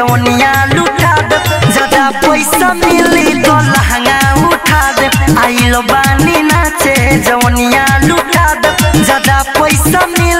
जौनिया लुटा दे ज़्यादा पैसा मिली तो लहंगा उठा दे आइलो बानी नाचे जौनिया लुटा दे ज़्यादा पैसा मिली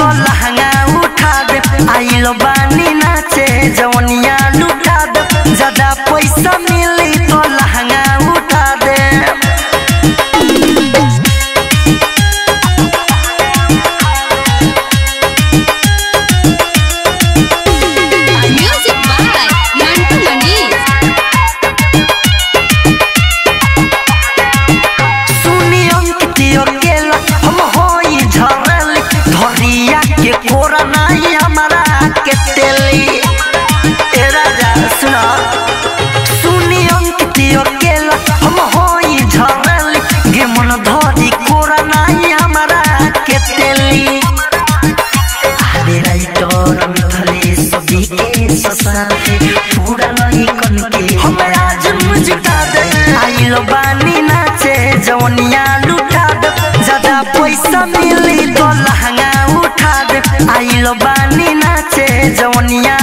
सोनिया लुटा दे ज़्यादा पैसा मिली तो लहंगा उठा दे आई लो बानी नाचे जवनिया